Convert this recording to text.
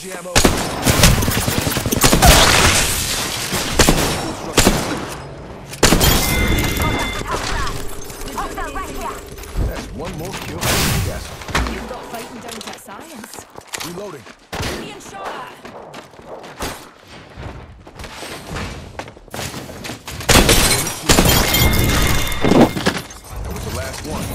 Energy ammo. That's one more kill for. You're not fighting down to science. Reloading. Being shot one.